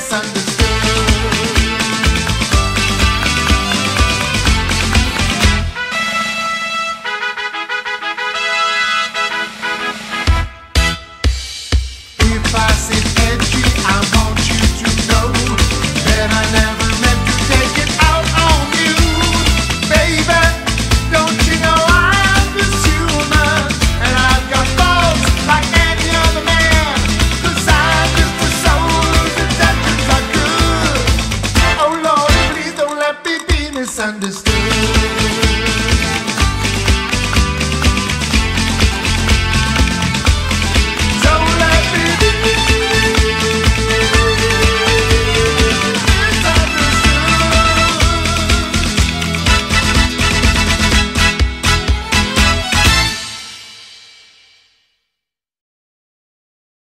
misunderstood.